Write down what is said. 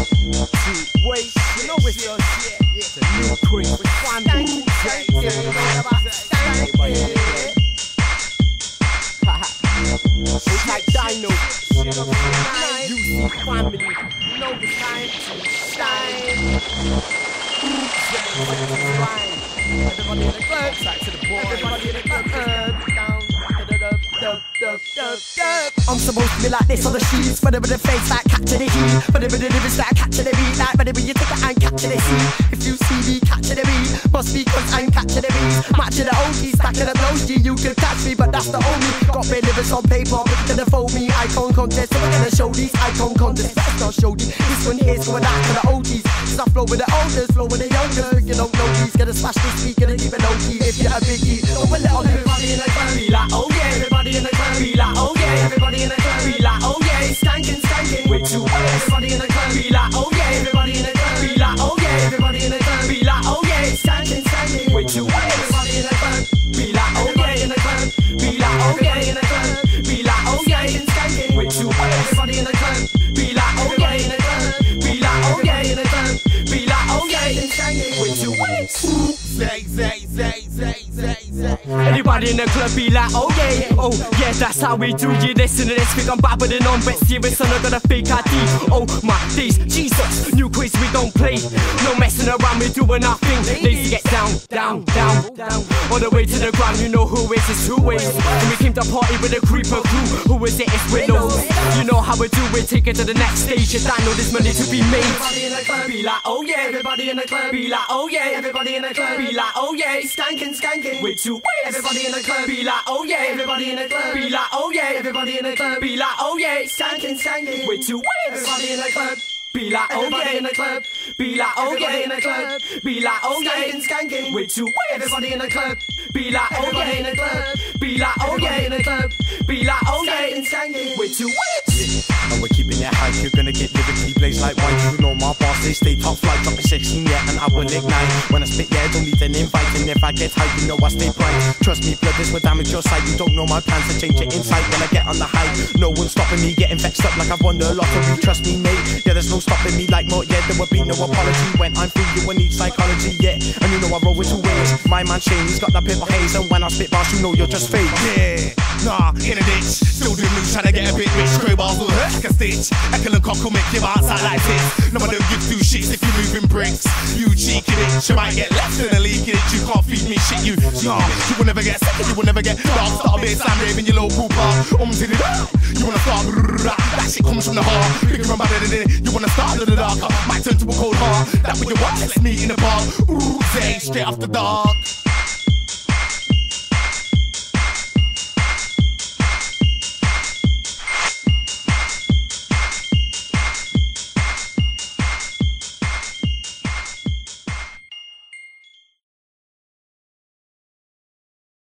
Ways, you like Dino. You see family, you know to shine. Everybody in the club, back to the boy. Everybody in the club. I'm supposed to be like this on the but with the face like catching the heat, with the lyrics that catching the beat, like whenever you think I'm catching the heat. If you see me catching the beat, must be cause I'm catching the beat. Matching the OG, stacking the blows, you can catch me, but that's the only. Got me lyrics on paper, but gonna fold me icon contest. So we're gonna show these icon contests. Let's not show these. This one here's going out to the OGs. Cause I flow with the elders, flow with the youngers. But you don't know these, gonna smash this speaker and even OG. If you're a biggie, don't let on everybody in the be like, oh yeah, In the club be like, oh yeah, oh yeah, that's how we do. You listen to this, think I'm babbling on, but serious, I'm not gonna fake ID. Oh my days, we. No messing around, we doing our thing. Lazy get down, down, down, down. All the way to the ground, you know who is it's two ways. And we came to party with a creeper crew. Who is it? It's Willows. You know how we do it, take it to the next stage. And I know there's money to be made. Everybody in the club be like, oh yeah. Everybody in the club be like, oh yeah. Everybody in the club be like, oh yeah. Skanking, skanking with two ways. Everybody in the club be like, oh yeah. Everybody in the club be like, oh yeah. Everybody in the club be like, oh yeah. Skanking, skanking with two ways. Everybody in the club. Be like, oh yeah, in the club. Be like, oh yeah, in the club. Be like, oh yeah, skanking, skanking with two ways. Everybody in the club. Be like, oh yeah, in the club. Be like, oh yeah, in the club. Be like, oh yeah, skanking with two ways. And we're keeping it hype, you're gonna get lyrically blaze like wine. You know my boss, they stay top flight, a 16, yeah, and I will ignite. When I spit, yeah, don't need an invite. And if I get hype, you know I stay bright. Trust me, blood, this will damage your sight. You don't know my plans to change your insight when I get on the hype. No one's stopping me getting vexed up like I've won the lottery. Trust me, mate. Yeah, there's no stopping me like more, yeah, there will be no apology. When I'm through, you will need psychology, yeah. And you know I roll with two ways. My man Shane, he's got that paper haze. And when I spit bars, you know you're just fake. Yeah, nah, in a ditch. Still doing moves, trying to get a bit rich. Crowbars will hurt stitch. Echo cock will make your outside like this. No, I don't give two shits if you're moving bricks. You cheeky bitch, you might get left in a leak in it. You can't feed me shit, you. Nah, you will never get second, you will never get dark. Start a bit of in your local bar. Um, to the You wanna start, that shit comes from the heart. Bigger and better than it. You wanna start a little darker. Might turn to a cold heart. That what you want, let's meet in the park. Ooh, say straight off the dark.